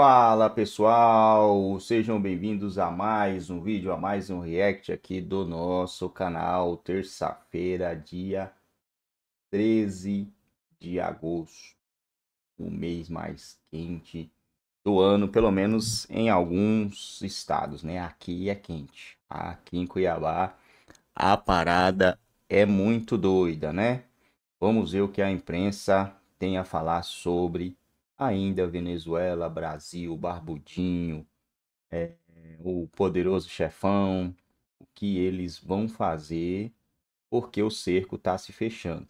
Fala pessoal, sejam bem-vindos a mais um vídeo, a mais um react aqui do nosso canal, terça-feira, dia 13 de agosto, o mês mais quente do ano, pelo menos em alguns estados, né? Aqui é quente, aqui em Cuiabá a parada é muito doida, né? Vamos ver o que a imprensa tem a falar sobre ainda Venezuela, Brasil, Barbudinho, é, o poderoso chefão, o que eles vão fazer porque o cerco está se fechando.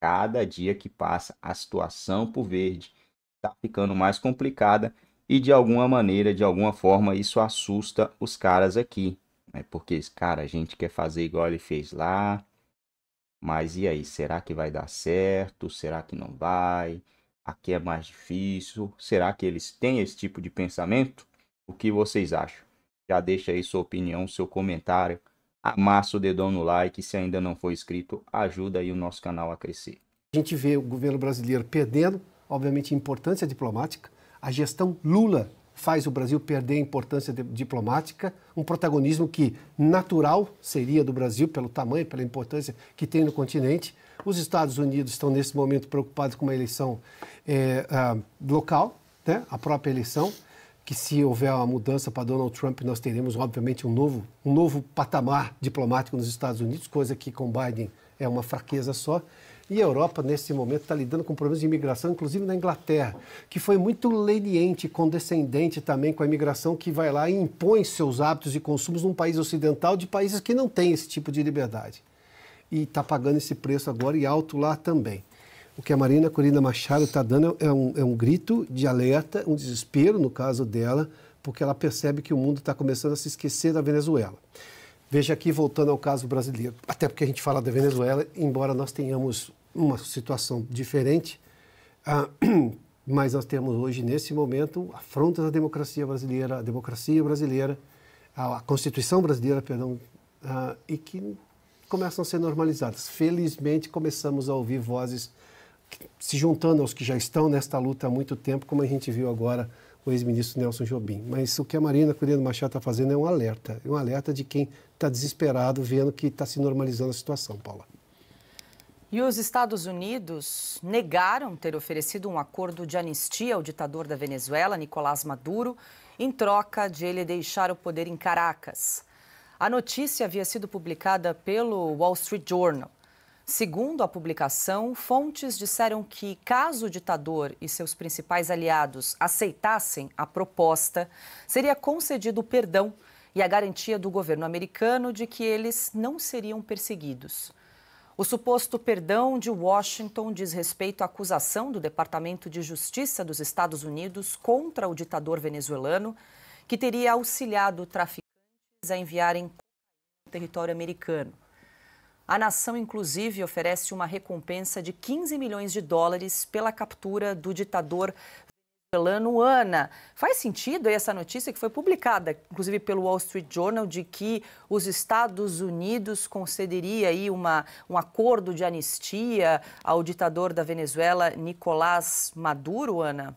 Cada dia que passa, a situação por verde está ficando mais complicada e de alguma maneira, de alguma forma, isso assusta os caras aqui. Né? Porque, cara, a gente quer fazer igual ele fez lá, mas e aí, será que vai dar certo? Será que não vai? Aqui é mais difícil. Será que eles têm esse tipo de pensamento? O que vocês acham? Já deixa aí sua opinião, seu comentário. Amassa o dedão no like. Se ainda não for inscrito, ajuda aí o nosso canal a crescer. A gente vê o governo brasileiro perdendo, obviamente, importância diplomática. A gestão Lula faz o Brasil perder a importância diplomática, um protagonismo que natural seria do Brasil pelo tamanho, pela importância que tem no continente. Os Estados Unidos estão nesse momento preocupados com uma eleição é, uh, local, né? a própria eleição, que se houver uma mudança para Donald Trump, nós teremos obviamente um novo, um novo patamar diplomático nos Estados Unidos, coisa que com Biden é uma fraqueza só. E a Europa, nesse momento, está lidando com problemas de imigração, inclusive na Inglaterra, que foi muito leniente, condescendente também com a imigração, que vai lá e impõe seus hábitos de consumo num país ocidental de países que não têm esse tipo de liberdade. E está pagando esse preço agora e alto lá também. O que a Marina Corina Machado está dando é um, é um grito de alerta, um desespero, no caso dela, porque ela percebe que o mundo está começando a se esquecer da Venezuela. Veja aqui, voltando ao caso brasileiro, até porque a gente fala da Venezuela, embora nós tenhamos uma situação diferente, ah, mas nós temos hoje, nesse momento, afrontas à democracia brasileira, a democracia brasileira, a, Constituição brasileira, perdão, ah, e que começam a ser normalizadas. Felizmente, começamos a ouvir vozes se juntando aos que já estão nesta luta há muito tempo, como a gente viu agora o ex-ministro Nelson Jobim. Mas o que a Marina Corina Machado está fazendo é um alerta, é um alerta de quem está desesperado vendo que está se normalizando a situação, Paula. E os Estados Unidos negaram ter oferecido um acordo de anistia ao ditador da Venezuela, Nicolás Maduro, em troca de ele deixar o poder em Caracas. A notícia havia sido publicada pelo Wall Street Journal. Segundo a publicação, fontes disseram que, caso o ditador e seus principais aliados aceitassem a proposta, seria concedido o perdão e a garantia do governo americano de que eles não seriam perseguidos. O suposto perdão de Washington diz respeito à acusação do Departamento de Justiça dos Estados Unidos contra o ditador venezuelano, que teria auxiliado traficantes a enviarem território americano. A nação, inclusive, oferece uma recompensa de 15 milhões de dólares pela captura do ditador venezuelano Ana. Faz sentido essa notícia que foi publicada, inclusive pelo Wall Street Journal, de que os Estados Unidos concederia aí uma, um acordo de anistia ao ditador da Venezuela, Nicolás Maduro, Ana?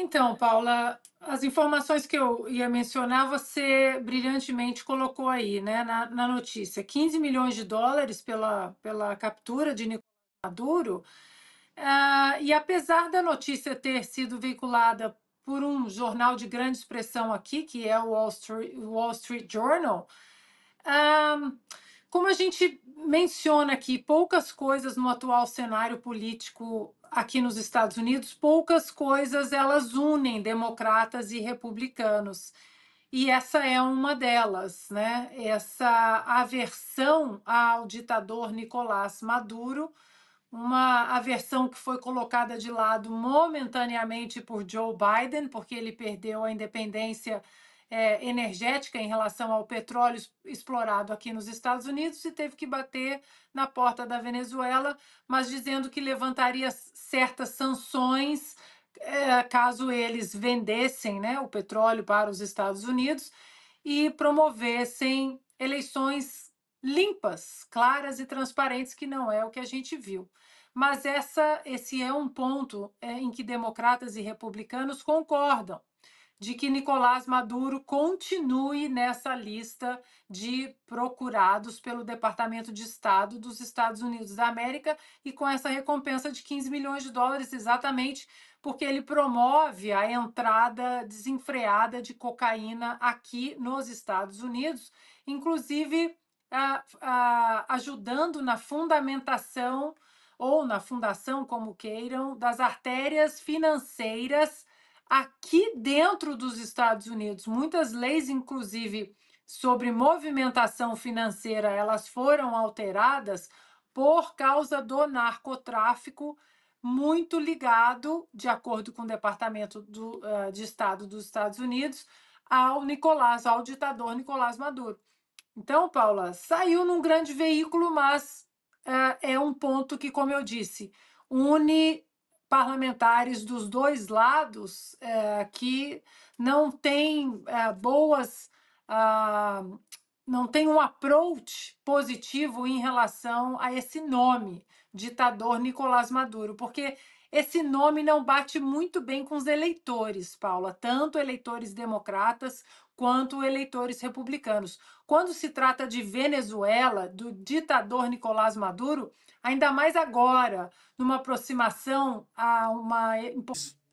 Então, Paula, as informações que eu ia mencionar, você brilhantemente colocou aí, né, na, na notícia. 15 milhões de dólares pela, pela captura de Nicolás Maduro. Uh, e apesar da notícia ter sido veiculada por um jornal de grande expressão aqui, que é o Wall Street, Wall Street Journal, uh, como a gente menciona aqui, poucas coisas no atual cenário político aqui nos Estados Unidos, poucas coisas elas unem democratas e republicanos. E essa é uma delas, né? Essa aversão ao ditador Nicolás Maduro, uma aversão que foi colocada de lado momentaneamente por Joe Biden, porque ele perdeu a independência é, energética em relação ao petróleo explorado aqui nos Estados Unidos e teve que bater na porta da Venezuela, mas dizendo que levantaria certas sanções é, caso eles vendessem né, o petróleo para os Estados Unidos e promovessem eleições limpas, claras e transparentes, que não é o que a gente viu. mas essa, esse é um ponto é, em que democratas e republicanos concordam de que Nicolás Maduro continue nessa lista de procurados pelo Departamento de Estado dos Estados Unidos da América e com essa recompensa de 15 milhões de dólares, exatamente porque ele promove a entrada desenfreada de cocaína aqui nos Estados Unidos, inclusive ajudando na fundamentação ou na fundação, como queiram, das artérias financeiras aqui dentro dos Estados Unidos. Muitas leis, inclusive, sobre movimentação financeira, elas foram alteradas por causa do narcotráfico muito ligado, de acordo com o Departamento do, uh, de Estado dos Estados Unidos, ao Nicolás, ao ditador Nicolás Maduro. Então, Paula, saiu num grande veículo, mas uh, é um ponto que, como eu disse, une parlamentares dos dois lados uh, que não têm boas. Uh, não tem um approach positivo em relação a esse nome ditador Nicolás Maduro, porque esse nome não bate muito bem com os eleitores, Paula, tanto eleitores democratas quanto eleitores republicanos. Quando se trata de Venezuela, do ditador Nicolás Maduro, ainda mais agora, numa aproximação a uma.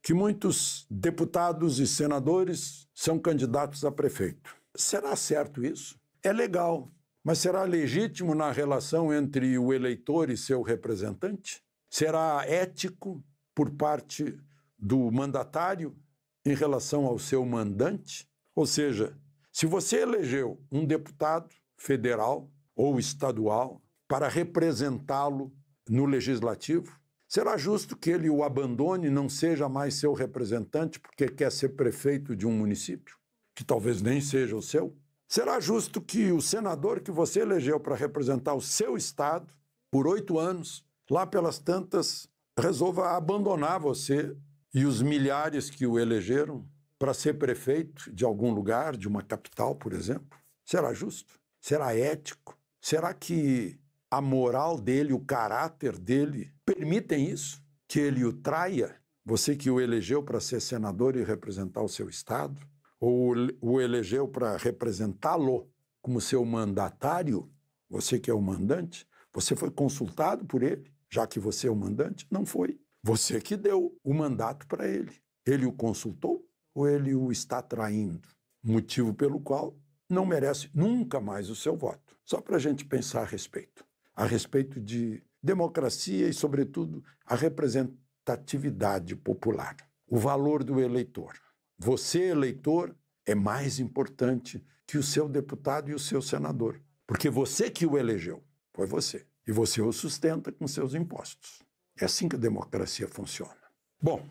Que muitos deputados e senadores são candidatos a prefeito. Será certo isso? É legal, mas será legítimo na relação entre o eleitor e seu representante? Será ético por parte do mandatário em relação ao seu mandante? Ou seja, se você elegeu um deputado federal ou estadual para representá-lo no legislativo, será justo que ele o abandone, não seja mais seu representante porque quer ser prefeito de um município, que talvez nem seja o seu? Será justo que o senador que você elegeu para representar o seu estado por oito anos, lá pelas tantas, resolva abandonar você e os milhares que o elegeram para ser prefeito de algum lugar, de uma capital, por exemplo? Será justo? Será ético? Será que a moral dele, o caráter dele permitem isso? Que ele o traia? Você que o elegeu para ser senador e representar o seu estado? ou o elegeu para representá-lo como seu mandatário, você que é o mandante, você foi consultado por ele, já que você é o mandante? Não foi. Você que deu o mandato para ele. Ele o consultou ou ele o está traindo? Motivo pelo qual não merece nunca mais o seu voto. Só para a gente pensar a respeito. A respeito de democracia e, sobretudo, a representatividade popular. O valor do eleitor. Você, eleitor, é mais importante que o seu deputado e o seu senador, porque você que o elegeu, foi você, e você o sustenta com seus impostos. É assim que a democracia funciona. Bom,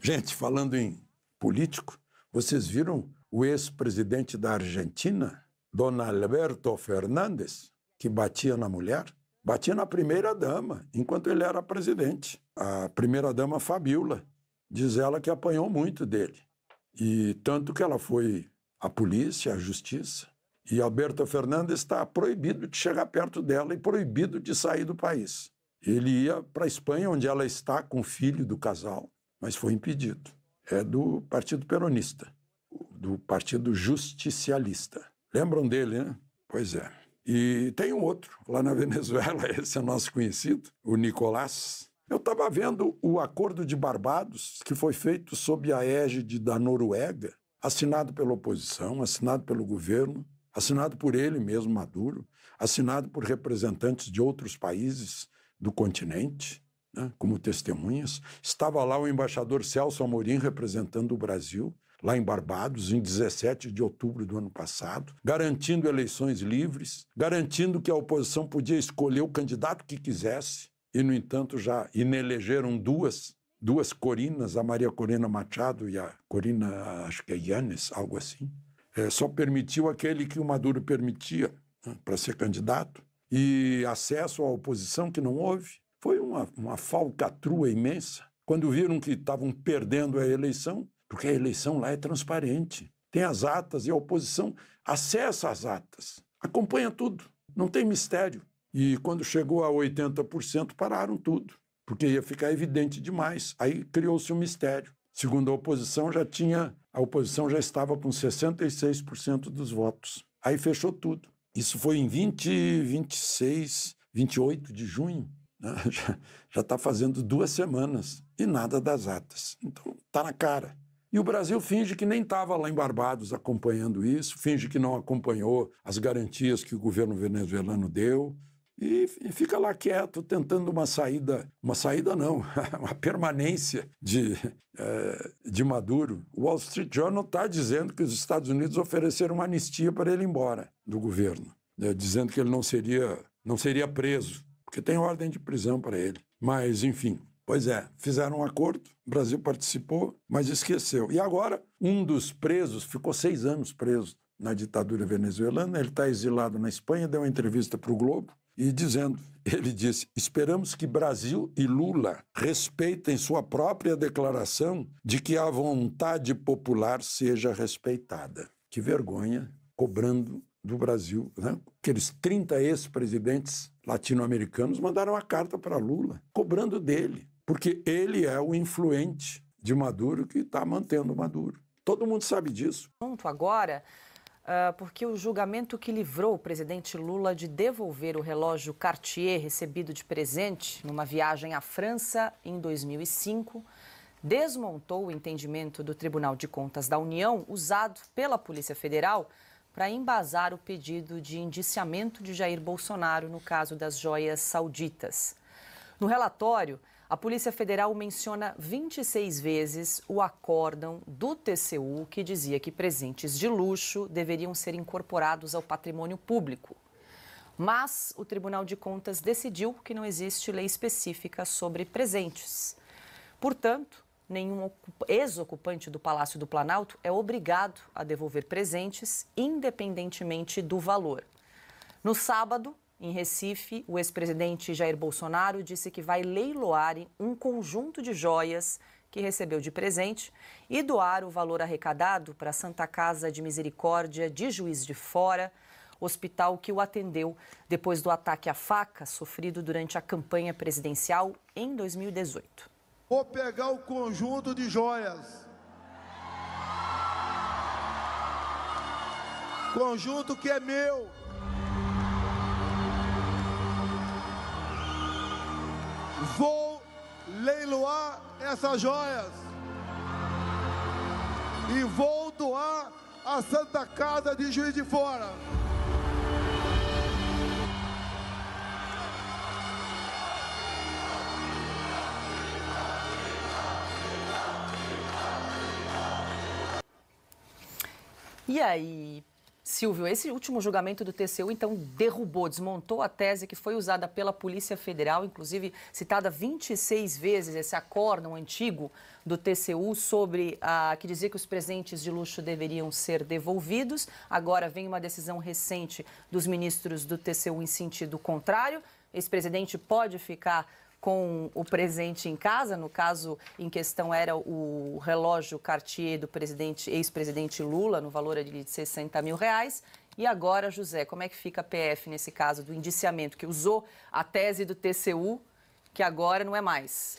gente, falando em político, vocês viram o ex-presidente da Argentina, Don Alberto Fernandes, que batia na mulher? Batia na primeira-dama, enquanto ele era presidente. A primeira-dama Fabiola. Diz ela que apanhou muito dele. E tanto que ela foi à polícia, à justiça, e Alberto Fernandes está proibido de chegar perto dela e proibido de sair do país. Ele ia para a Espanha, onde ela está com o filho do casal, mas foi impedido. É do Partido Peronista, do Partido Justicialista. Lembram dele, né? Pois é. E tem um outro lá na Venezuela, esse é nosso conhecido, o Nicolás eu estava vendo o Acordo de Barbados, que foi feito sob a égide da Noruega, assinado pela oposição, assinado pelo governo, assinado por ele mesmo, Maduro, assinado por representantes de outros países do continente, né, como testemunhas. Estava lá o embaixador Celso Amorim representando o Brasil, lá em Barbados, em 17 de outubro do ano passado, garantindo eleições livres, garantindo que a oposição podia escolher o candidato que quisesse e, no entanto, já inelegeram duas, duas Corinas, a Maria Corina Machado e a Corina, acho que é Yanes, algo assim. É, só permitiu aquele que o Maduro permitia né, para ser candidato, e acesso à oposição que não houve. Foi uma, uma falcatrua imensa. Quando viram que estavam perdendo a eleição, porque a eleição lá é transparente, tem as atas e a oposição acessa as atas, acompanha tudo, não tem mistério. E quando chegou a 80%, pararam tudo. porque ia ficar evidente demais. Aí criou-se um mistério. Segundo a oposição, já tinha a oposição já estava com 66% dos votos. Aí fechou tudo. Isso foi em 20, 26, 28 de junho. Né? Já está fazendo duas semanas e nada das atas. Então, está na cara. E o Brasil finge que nem estava lá em Barbados acompanhando isso, finge que não acompanhou as garantias que o governo venezuelano deu, e, fica lá quieto, tentando uma saída, uma saída não, uma permanência de, é, de Maduro. O Wall Street Journal está dizendo que os Estados Unidos ofereceram uma anistia para ele ir embora do governo, né, dizendo que ele não seria, não seria preso, porque tem ordem de prisão para ele. Mas, enfim, Pois é, fizeram um acordo, o Brasil participou, mas esqueceu. E agora, um dos presos ficou seis anos preso na ditadura venezuelana, ele está exilado na Espanha, deu uma entrevista para o Globo e dizendo, ele disse: esperamos que Brasil e Lula respeitem sua própria declaração de que a vontade popular seja respeitada. Que vergonha, cobrando do Brasil. Né? Aqueles 30 ex-presidentes latino-americanos mandaram uma carta para Lula, cobrando dele porque ele é o influente de Maduro que está mantendo Maduro. Todo mundo sabe disso. Ponto agora, uh, porque o julgamento que livrou o presidente Lula de devolver o relógio Cartier recebido de presente numa viagem à França em 2005 desmontou o entendimento do Tribunal de Contas da União usado pela Polícia Federal para embasar o pedido de indiciamento de Jair Bolsonaro no caso das joias sauditas. No relatório, a Polícia Federal menciona 26 vezes o acórdão do TCU que dizia que presentes de luxo deveriam ser incorporados ao patrimônio público. Mas o Tribunal de Contas decidiu que não existe lei específica sobre presentes. Portanto, nenhum ex-ocupante do Palácio do Planalto é obrigado a devolver presentes, independentemente do valor. No sábado, em Recife, o ex-presidente Jair Bolsonaro disse que vai leiloar um conjunto de joias que recebeu de presente e doar o valor arrecadado para a Santa Casa de Misericórdia de Juiz de Fora, hospital que o atendeu depois do ataque à faca sofrido durante a campanha presidencial em 2018. Vou pegar o conjunto de joias. Conjunto que é meu. Vou leiloar essas joias e vou doar a Santa Casa de Juiz de Fora. E aí, Silvio, esse último julgamento do TCU, então, derrubou, desmontou a tese que foi usada pela Polícia Federal, inclusive citada 26 vezes, esse acórdão antigo do TCU sobre que dizia que os presentes de luxo deveriam ser devolvidos. Agora vem uma decisão recente dos ministros do TCU em sentido contrário. Esse presidente pode ficar com o presente em casa, no caso em questão era o relógio Cartier do presidente, ex-presidente Lula, no valor de 60 mil reais. E agora, José, como é que fica a PF nesse caso do indiciamento, que usou a tese do TCU, que agora não é mais?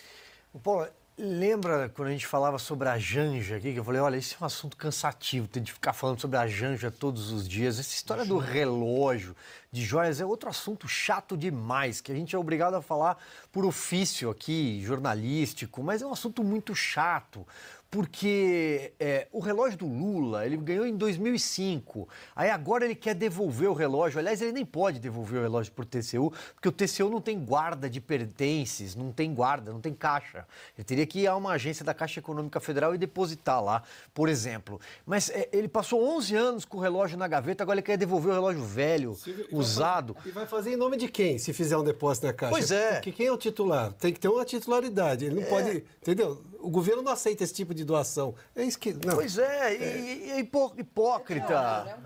Lembra quando a gente falava sobre a Janja aqui, que eu falei, olha, isso é um assunto cansativo, tem de ficar falando sobre a Janja todos os dias. Essa história do relógio, de joias, é outro assunto chato demais, que a gente é obrigado a falar por ofício aqui, jornalístico, mas é um assunto muito chato porque é, o relógio do Lula, ele ganhou em 2005. Aí agora ele quer devolver o relógio. Aliás, ele nem pode devolver o relógio para o TCU, porque o TCU não tem guarda de pertences, não tem guarda, não tem caixa. Ele teria que ir a uma agência da Caixa Econômica Federal e depositar lá, por exemplo. Mas é, ele passou 11 anos com o relógio na gaveta, agora ele quer devolver o relógio velho, usado. e vai fazer em nome de quem, se fizer um depósito na Caixa? Pois é. Porque quem é o titular? Tem que ter uma titularidade. Ele não é. pode, entendeu? O governo não aceita esse tipo de doação. É isso que. Não. Pois é, e, e é hipó- hipócrita.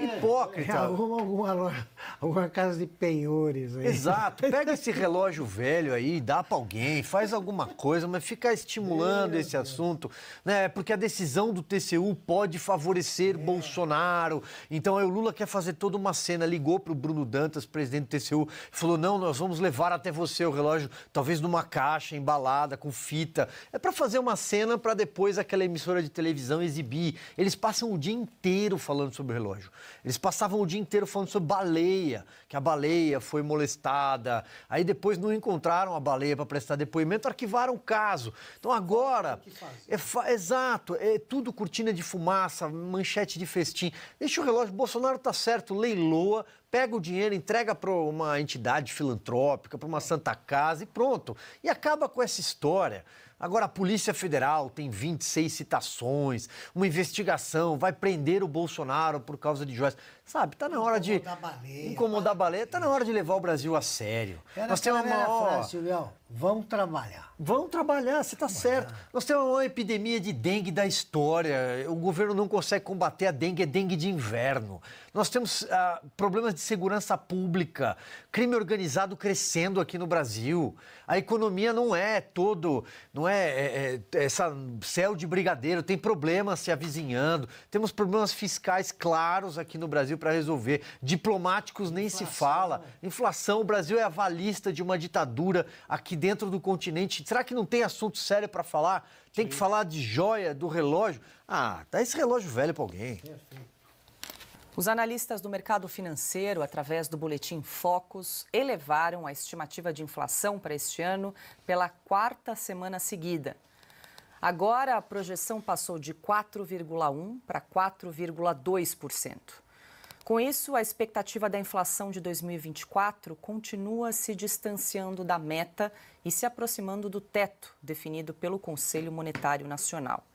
Hipócrita. Arruma alguma, alguma casa de penhores aí. Exato. Pega esse relógio velho aí, dá pra alguém, faz alguma coisa, mas fica estimulando esse assunto, né? Porque a decisão do TCU pode favorecer Bolsonaro. Então aí o Lula quer fazer toda uma cena, ligou pro Bruno Dantas, presidente do TCU, e falou: "Não, nós vamos levar até você o relógio, talvez numa caixa embalada com fita". É pra fazer uma cena pra depois aquela emissora de televisão exibir. Eles passam o dia inteiro falando sobre o relógio. Eles passavam o dia inteiro falando sobre baleia, que a baleia foi molestada. Aí depois não encontraram a baleia para prestar depoimento, arquivaram o caso. Então agora. É fa- exato, é tudo cortina de fumaça, manchete de festim. Deixa o relógio, Bolsonaro tá certo, leiloa, pega o dinheiro, entrega para uma entidade filantrópica, para uma Santa Casa e pronto. E acaba com essa história. Agora, a Polícia Federal tem 26 citações, uma investigação, vai prender o Bolsonaro por causa de joias. Sabe, tá na hora de. Incomodar a baleia. Incomodar baleia, tá na hora de levar o Brasil a sério. Era Nós temos uma. ó, frase, Silvião, vamos trabalhar. Vão trabalhar, você está certo. Nós temos a maior epidemia de dengue da história. O governo não consegue combater a dengue, é dengue de inverno. Nós temos ah, problemas de segurança pública, crime organizado crescendo aqui no Brasil. A economia não é todo, não é, é, é essa céu de brigadeiro, tem problemas se avizinhando. Temos problemas fiscais claros aqui no Brasil para resolver. Diplomáticos nem se fala. Inflação, o Brasil é a valista de uma ditadura aqui dentro do continente. Será que não tem assunto sério para falar? Tem que falar de joia, do relógio. Ah, dá esse relógio velho para alguém. Os analistas do mercado financeiro, através do boletim Focus, elevaram a estimativa de inflação para este ano pela quarta semana seguida. Agora a projeção passou de 4,1% para 4,2%. Com isso, a expectativa da inflação de 2024 continua se distanciando da meta e se aproximando do teto definido pelo Conselho Monetário Nacional.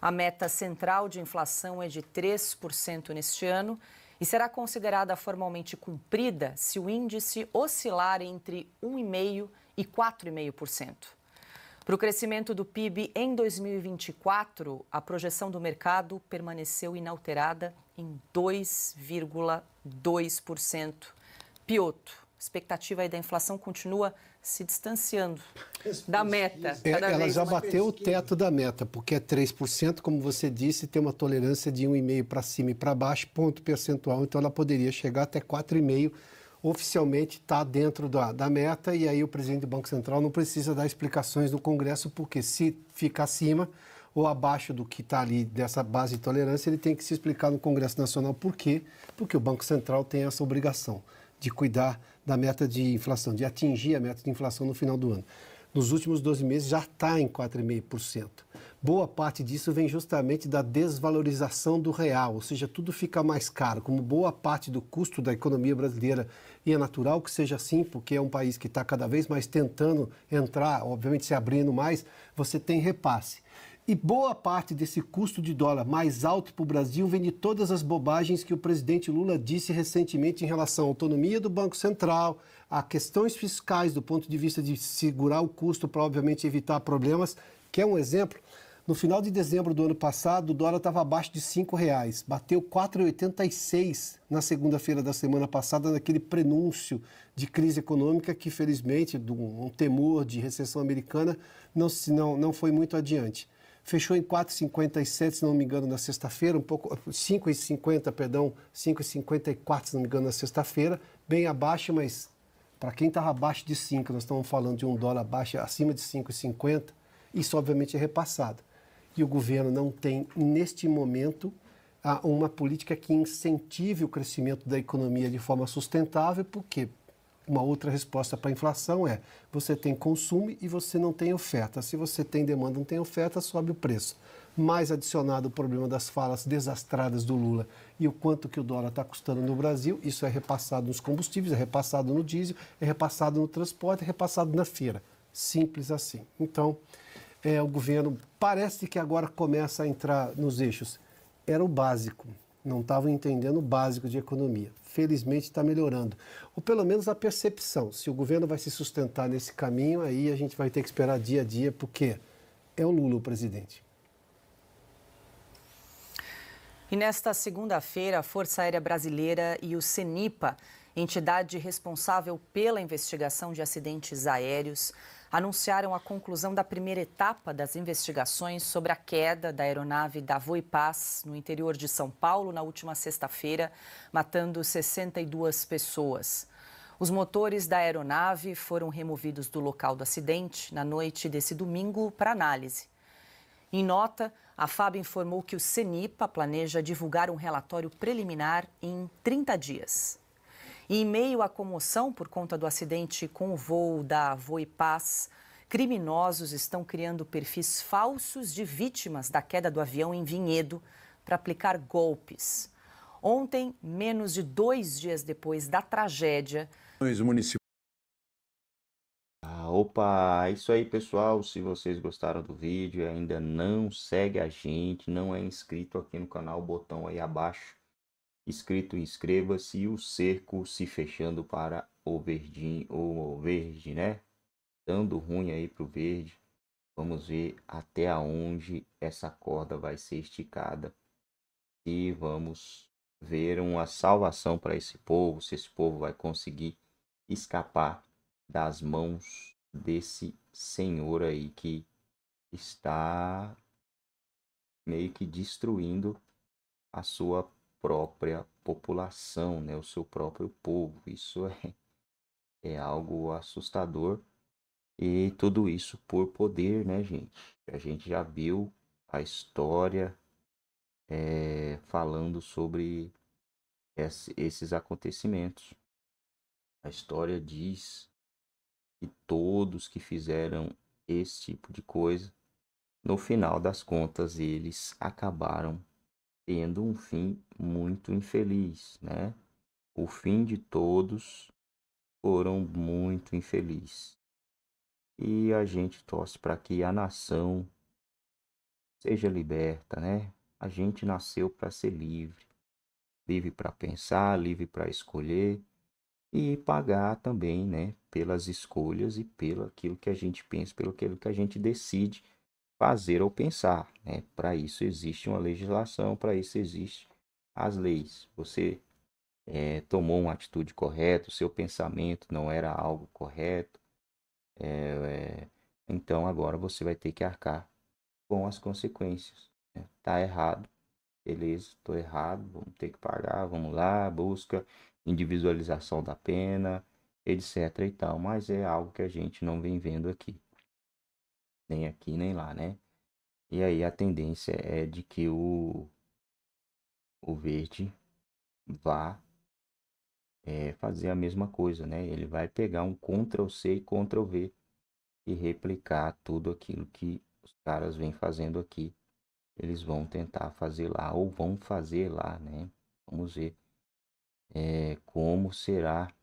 A meta central de inflação é de 3% neste ano e será considerada formalmente cumprida se o índice oscilar entre 1,5% e 4,5%. Para o crescimento do PIB em 2024, a projeção do mercado permaneceu inalterada em 2,2%. Pioto, expectativa aí da inflação continua se distanciando da meta. É, ela já bateu o teto da meta, porque é 3%, como você disse, tem uma tolerância de 1,5% para cima e para baixo, ponto percentual, então ela poderia chegar até 4,5%. Oficialmente está dentro da, da meta e aí o presidente do Banco Central não precisa dar explicações no Congresso, porque se fica acima ou abaixo do que está ali dessa base de tolerância, ele tem que se explicar no Congresso Nacional por quê? Porque o Banco Central tem essa obrigação de cuidar da meta de inflação, de atingir a meta de inflação no final do ano. Nos últimos 12 meses já está em 4,5%. Boa parte disso vem justamente da desvalorização do real, ou seja, tudo fica mais caro. Como boa parte do custo da economia brasileira, e é natural que seja assim, porque é um país que está cada vez mais tentando entrar, obviamente se abrindo mais, você tem repasse. E boa parte desse custo de dólar mais alto para o Brasil vem de todas as bobagens que o presidente Lula disse recentemente em relação à autonomia do Banco Central, a questões fiscais do ponto de vista de segurar o custo para, obviamente, evitar problemas. Quer um exemplo? No final de dezembro do ano passado, o dólar estava abaixo de R$ reais, bateu 4,86 na segunda-feira da semana passada, naquele prenúncio de crise econômica que, felizmente, um temor de recessão americana, não, não, não foi muito adiante. Fechou em 4,57, se não me engano, na sexta-feira, um pouco 5,50, perdão, 5,54, se não me engano, na sexta-feira, bem abaixo, mas para quem estava abaixo de 5, nós estamos falando de um dólar abaixo, acima de 5,50, isso obviamente é repassado. E o governo não tem, neste momento, uma política que incentive o crescimento da economia de forma sustentável, porque uma outra resposta para a inflação é: você tem consumo e você não tem oferta. Se você tem demanda e não tem oferta, sobe o preço. Mais adicionado o problema das falas desastradas do Lula e o quanto que o dólar está custando no Brasil, isso é repassado nos combustíveis, é repassado no diesel, é repassado no transporte, é repassado na feira. Simples assim. Então, é, o governo parece que agora começa a entrar nos eixos. Era o básico, não estavam entendendo o básico de economia. Felizmente está melhorando. Ou pelo menos a percepção. Se o governo vai se sustentar nesse caminho, aí a gente vai ter que esperar dia a dia, porque é o Lula o presidente. E nesta segunda-feira, a Força Aérea Brasileira e o CENIPA, entidade responsável pela investigação de acidentes aéreos, anunciaram a conclusão da primeira etapa das investigações sobre a queda da aeronave da Voipaz no interior de São Paulo na última sexta-feira, matando 62 pessoas. Os motores da aeronave foram removidos do local do acidente na noite desse domingo para análise. Em nota, a FAB informou que o CENIPA planeja divulgar um relatório preliminar em 30 dias. E em meio à comoção por conta do acidente com o voo da Voipaz, criminosos estão criando perfis falsos de vítimas da queda do avião em Vinhedo para aplicar golpes. Ontem, menos de dois dias depois da tragédia, Opa, é isso aí pessoal, se vocês gostaram do vídeo e ainda não segue a gente, não é inscrito aqui no canal, botão aí abaixo, inscrito, inscreva-se e o cerco se fechando para o verdinho, ou verde, né? Dando ruim aí pro verde, vamos ver até aonde essa corda vai ser esticada e vamos ver uma salvação para esse povo, se esse povo vai conseguir escapar das mãos desse senhor aí que está meio que destruindo a sua própria população, né, o seu próprio povo. Isso é, é algo assustador. E tudo isso por poder, né, gente? A gente já viu a história é, falando sobre esses acontecimentos. A história diz e todos que fizeram esse tipo de coisa, no final das contas, eles acabaram tendo um fim muito infeliz, né? O fim de todos foram muito infelizes. E a gente torce para que a nação seja liberta, né? A gente nasceu para ser livre, livre para pensar, livre para escolher e pagar também, né, pelas escolhas e pelo aquilo que a gente pensa, pelo aquilo que a gente decide fazer ou pensar, né? Para isso existe uma legislação, para isso existe as leis. Você é, tomou uma atitude correta, o seu pensamento não era algo correto, é, é, então agora você vai ter que arcar com as consequências. Né? Tá errado, beleza, estou errado, vamos ter que pagar, vamos lá, busca individualização da pena, etc e tal, mas é algo que a gente não vem vendo aqui. Nem aqui, nem lá, né? E aí a tendência é de que o, o verde vá é, fazer a mesma coisa, né? Ele vai pegar um Ctrl C e Ctrl V e replicar tudo aquilo que os caras vêm fazendo aqui. Eles vão tentar fazer lá ou vão fazer lá, né? Vamos ver é, como será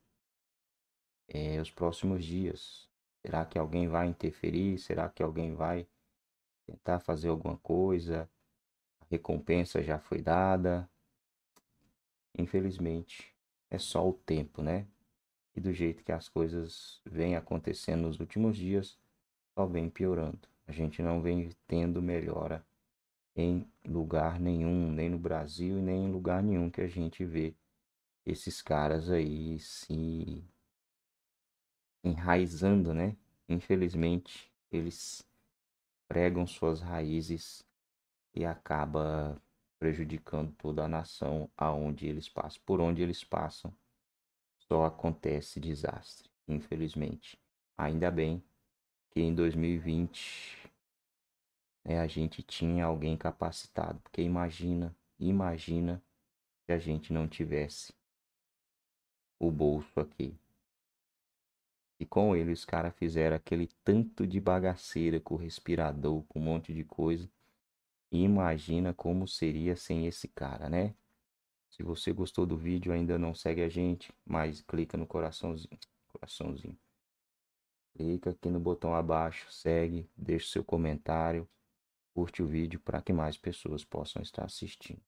é, os próximos dias. Será que alguém vai interferir? Será que alguém vai tentar fazer alguma coisa? A recompensa já foi dada. Infelizmente, é só o tempo, né? E do jeito que as coisas vêm acontecendo nos últimos dias, só vem piorando. A gente não vem tendo melhora em lugar nenhum, nem no Brasil e nem em lugar nenhum que a gente vê esses caras aí se enraizando, né? Infelizmente, eles pregam suas raízes e acaba prejudicando toda a nação aonde eles passam, por onde eles passam. Só acontece desastre, infelizmente. Ainda bem que em 2020 né, a gente tinha alguém capacitado, porque imagina, imagina se a gente não tivesse o bolso aqui. E com ele os caras fizeram aquele tanto de bagaceira com o respirador, com um monte de coisa. E imagina como seria sem esse cara, né? Se você gostou do vídeo, ainda não segue a gente, mas clica no coraçãozinho. Coraçãozinho. Clica aqui no botão abaixo, segue, deixa seu comentário, curte o vídeo para que mais pessoas possam estar assistindo.